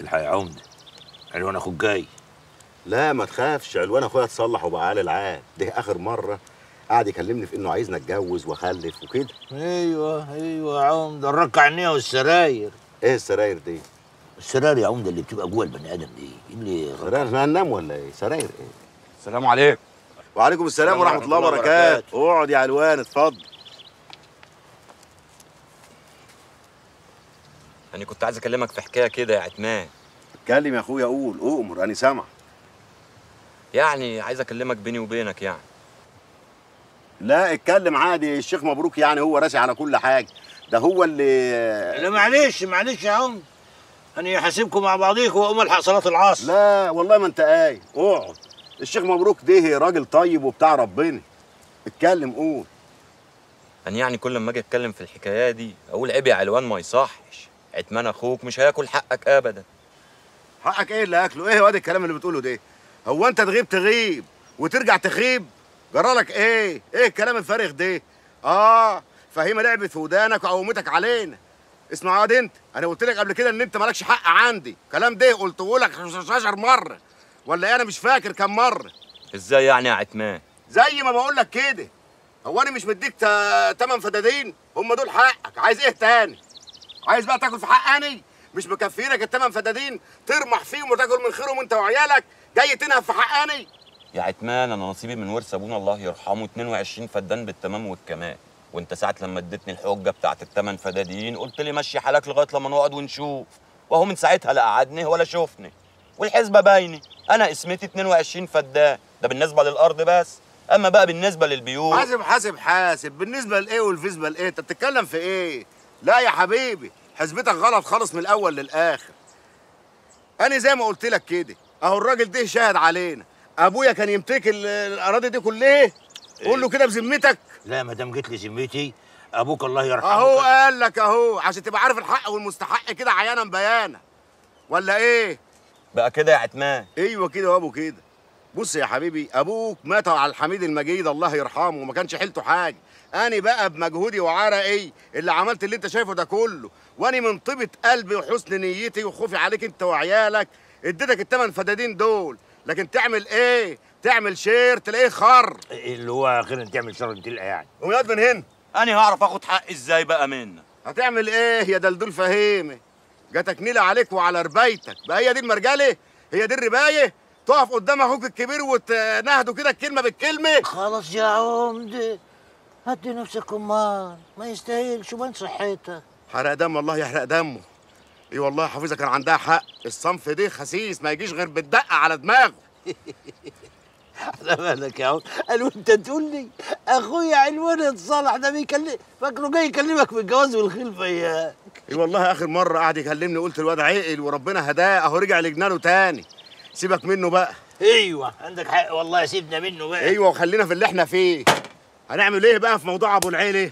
الحق يا عمده عنوان أخوك جاي. لا ما تخافش. علوان أخويا اتصلح وبقى على العاد ده آخر مرة. قعد يكلمني في إنه عايزني اتجوز وأخلف وكده. أيوه أيوه يا عمده الركع عينيها والسراير. إيه السراير دي؟ السراير يا عمده اللي بتبقى جوه البني آدم دي. اللي سراير إحنا هننام ولا إيه؟ سراير إيه؟ السلام عليكم. وعليكم السلام ورحمة الله وبركاته. أقعد يا علوان اتفضل. أنا كنت عايز أكلمك في حكاية كده يا عتمان اتكلم يا أخويا قول أؤمر أنا سامع. يعني عايز أكلمك بيني وبينك يعني. لا اتكلم عادي الشيخ مبروك يعني هو راسي على كل حاجة. ده هو اللي لا معلش معلش يا عم. أنا هسيبكم مع بعضيكم وأقوم ألحق صلاة العصر. لا والله ما أنت قايل. أقعد. الشيخ مبروك ده راجل طيب وبتاع ربنا. اتكلم قول. أنا يعني كل ما أجي أتكلم في الحكاية دي أقول عيب يا علوان ما يصحش. عتمان أخوك مش هياكل حقك ابدا. حقك إيه اللي اكله؟ إيه واد الكلام اللي بتقوله ده؟ هو انت تغيب تغيب وترجع تخيب؟ جرالك إيه؟ إيه الكلام الفارغ ده؟ آه فهيمة لعبت في ودانك وقومتك علينا. اسمع يا انت أنا قلت لك قبل كده إن أنت مالكش حق عندي. الكلام ده قلته لك 15 مرة. ولا إيه؟ أنا مش فاكر كم مرة. إزاي يعني يا عتمان؟ زي ما بقول لك كده. هو أنا مش مديك تمن فدادين؟ هم دول حقك. عايز إيه تاني؟ عايز بقى تاكل في حق أني؟ مش مكفينك التمن فدادين؟ ترمح فيهم وتاكل من خيرهم أنت وعيالك؟ جاي تنهب في حق أني؟ يا عتمان أنا نصيبي من ورث أبونا الله يرحمه 22 فدان بالتمام والكمال. وأنت ساعة لما اديتني الحجة بتاعت الثمان فدادين قلت لي مشي حالك لغاية لما نقعد ونشوف. وهو من ساعتها لا قعدني ولا شوفني. والحسبة باينة أنا اسمتي 22 فدان. ده بالنسبة للأرض بس. أما بقى بالنسبة للبيوت. حاسب حاسب حاسب. بالنسبة لإيه والفيسبا لإيه؟ أنت بتتكلم في إيه؟ لا يا حبيبي حسبتك غلط خالص من الأول للآخر. أنا زي ما قلت لك كده أهو الراجل ده شاهد علينا. أبويا كان يمتلك ال- الأراضي دي كلها. قول له كده بذمتك. لا ما دام جيت لي ذمتي أبوك الله يرحمه. أهو قال لك أهو عشان تبقى عارف الحق والمستحق كده عيانا بيانا. ولا إيه؟ بقى كده يا عتمان. أيوه كده وابو كده. بص يا حبيبي أبوك مات على الحميد المجيد الله يرحمه وما كانش حيلته حاجة. أنا بقى بمجهودي وعرقي اللي عملت اللي أنت شايفه ده كله. وأنا من طيبة قلبي وحسن نيتي وخوفي عليك أنت وعيالك اديتك الثمان فدادين دول. لكن تعمل إيه؟ تعمل شير تلاقيه خر. اللي هو أخيرا تعمل شر تلقى يعني. ومياد من هنا. أنا هعرف آخد حقي إزاي بقى منك هتعمل إيه؟ يا دلدول فهيمة. جاتك نيلة عليك وعلى ربايتك. بقى هي دي المرجلة؟ هي دي الرباية؟ تقف قدام أخوك الكبير وتنهده كده الكلمة بالكلمة. خلاص يا عمده هدي نفسك أمان ما يستاهلش وبان صحتك؟ حرق دم الله يحرق دمه. اي والله حافظة كان عندها حق. الصنف ده خسيس ما يجيش غير بالدقة على دماغه. على بالك يا عم قالوا انت تقول لي اخويا علوان اتصالح ده بيكلم فاكره جاي يكلمك في الجواز والخلفة اياك اي والله آخر مرة قعد يكلمني قلت الواد عقل وربنا هداه أهو رجع لجنانه تاني. سيبك منه بقى. أيوه عندك حق والله سيبنا منه بقى. أيوه وخلينا في اللي إحنا فيه. هنعمل إيه بقى في موضوع ابو العيلة؟